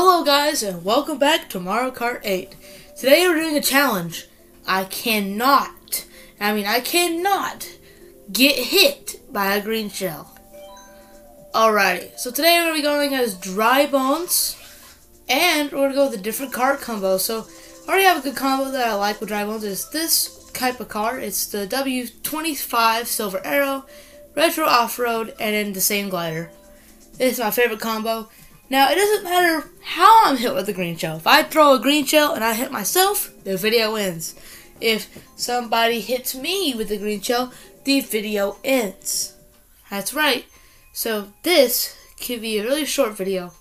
Hello guys and welcome back to Mario Kart 8. Today we're doing a challenge. I cannot, I mean I cannot get hit by a green shell. Alrighty, so today we're going to be going as Dry Bones and we're going to go with a different card combo. So I already have a good combo that I like with Dry Bones. It's this type of car. It's the W25 Silver Arrow, Retro Off-Road, and then the same glider. It's my favorite combo. Now, it doesn't matter how I'm hit with the green shell. If I throw a green shell and I hit myself, the video ends. If somebody hits me with the green shell, the video ends. That's right. So this could be a really short video.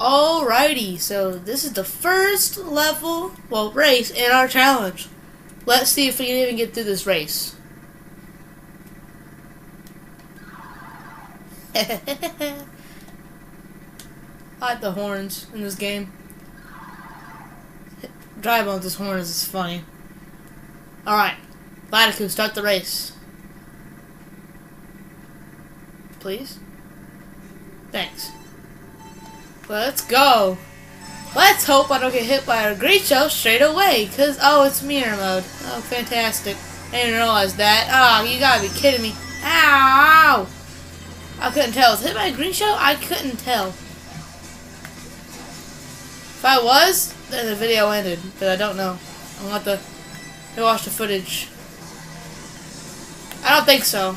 Alrighty, so this is the first level, well, race in our challenge. Let's see if we can even get through this race. I like the horns in this game. Dry Bones' horns is funny. Alright. Lakitu, start the race. Please? Thanks. Let's go. Let's hope I don't get hit by a shell straight away. Cause, oh, it's mirror mode. Oh, fantastic. I didn't realize that. Oh, you gotta be kidding me. Ow! I couldn't tell. Was hit by a green shell? I couldn't tell. If I was, then the video ended. But I don't know. I want to watch the footage. I don't think so.